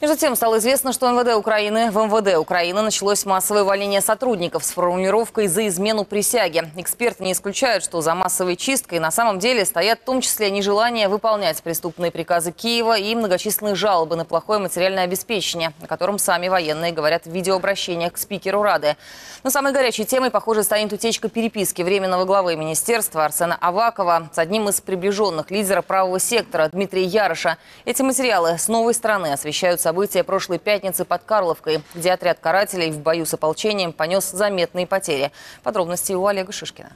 Между тем, стало известно, что МВД Украины, в МВД Украины началось массовое увольнение сотрудников с формулировкой «за измену присяги». Эксперты не исключают, что за массовой чисткой на самом деле стоят в том числе нежелание выполнять преступные приказы Киева и многочисленные жалобы на плохое материальное обеспечение, о котором сами военные говорят в видеообращениях к спикеру Рады. Но самой горячей темой, похоже, станет утечка переписки временного главы министерства Арсена Авакова с одним из приближенных лидера правого сектора Дмитрия Ярыша. Эти материалы с новой стороны освещаются события прошлой пятницы под Карловкой, где отряд карателей в бою с ополчением понес заметные потери. Подробности у Олега Шишкина.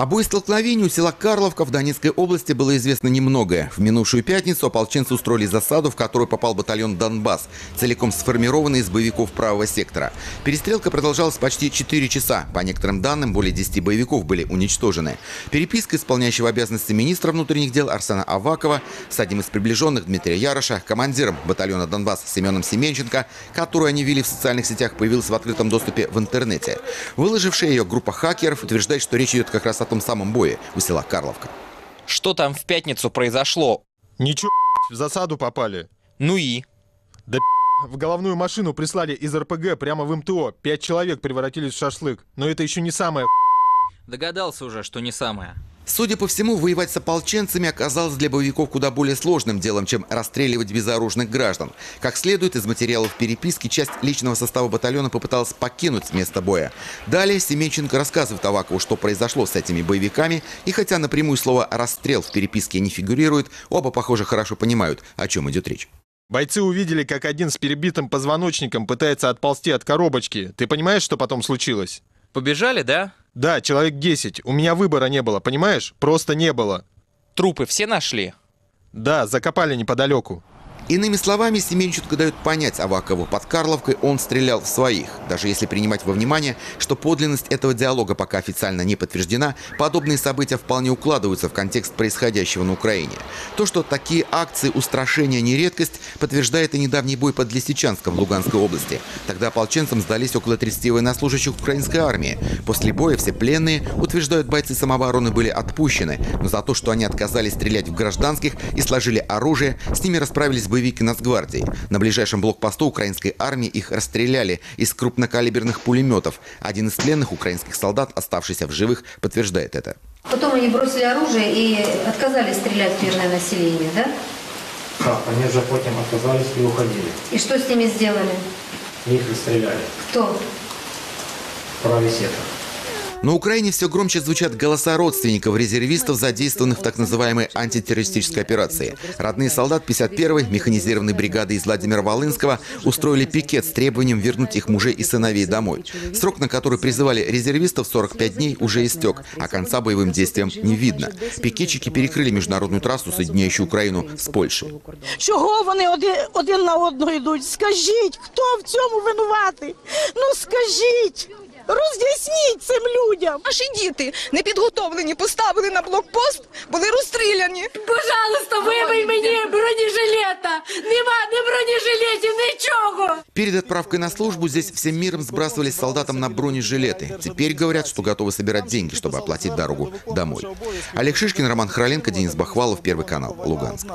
О боестолкновении у села Карловка в Донецкой области было известно немногое. В минувшую пятницу ополченцы устроили засаду, в которую попал батальон «Донбасс», целиком сформированный из боевиков правого сектора. Перестрелка продолжалась почти 4 часа. По некоторым данным, более 10 боевиков были уничтожены. Переписка исполняющего обязанности министра внутренних дел Арсена Авакова с одним из приближенных Дмитрия Яроша, командиром батальона «Донбасс» Семеном Семенченко, которую они вели в социальных сетях, появилась в открытом доступе в интернете. Выложившая ее группа хакеров утверждает, что речь идет как раз о том самом бое у села Карловка. Что там в пятницу произошло? Ничего, в засаду попали. Ну и? Да в головную машину прислали из РПГ прямо в МТО. Пять человек превратились в шашлык. Но это еще не самое Догадался уже, что не самое. Судя по всему, воевать с ополченцами оказалось для боевиков куда более сложным делом, чем расстреливать безоружных граждан. Как следует из материалов переписки, часть личного состава батальона попыталась покинуть место боя. Далее Семенченко рассказывает Авакову, что произошло с этими боевиками, и хотя напрямую слово «расстрел» в переписке не фигурирует, оба, похоже, хорошо понимают, о чем идет речь. Бойцы увидели, как один с перебитым позвоночником пытается отползти от коробочки. Ты понимаешь, что потом случилось? Побежали, да? Да, человек 10. У меня выбора не было, понимаешь? Просто не было. Трупы все нашли? Да, закопали неподалеку. Иными словами, Семенченко дает понять Авакову, под Карловкой он стрелял в своих. Даже если принимать во внимание, что подлинность этого диалога пока официально не подтверждена, подобные события вполне укладываются в контекст происходящего на Украине. То, что такие акции устрашения не редкость, подтверждает и недавний бой под Лисичанском в Луганской области. Тогда ополченцам сдались около 30 военнослужащих украинской армии. После боя все пленные, утверждают бойцы самообороны, были отпущены. Но за то, что они отказались стрелять в гражданских и сложили оружие, с ними расправились боевики Нацгвардии. На ближайшем блокпосту украинской армии их расстреляли из крупнокалиберных пулеметов. Один из пленных украинских солдат, оставшийся в живых, подтверждает это. Потом они бросили оружие и отказались стрелять в мирное население, да? Так, они вже потім отказались і уходили. И что с ними сделали? Їх розстріляли. Кто? Правий сектор. На Украине все громче звучат голоса родственников резервистов, задействованных в так называемой антитеррористической операции. Родные солдат 51-й механизированной бригады из Владимира Волынского устроили пикет с требованием вернуть их мужей и сыновей домой. Срок, на который призывали резервистов 45 дней, уже истек, а конца боевым действиям не видно. Пикетчики перекрыли международную трассу, соединяющую Украину с Польшей. Чого вони один, на одного йдуть? Скажіть, хто в цьому винуватий? Ну скажіть, роз'ясніть цим людям. Наші діти не підготовлені, поставили на блокпост, були розстріляні. Пожалуйста, вибий мені бронежилета. Нема ні бронежилетів, нічого. Перед отправкой на службу здесь всем миром сбрасывались солдатам на бронежилеты. Теперь говорят, что готовы собирать деньги, чтобы оплатить дорогу домой. Олег Шишкин, Роман Хроленко, Денис Бахвалов, Первый канал, Луганск.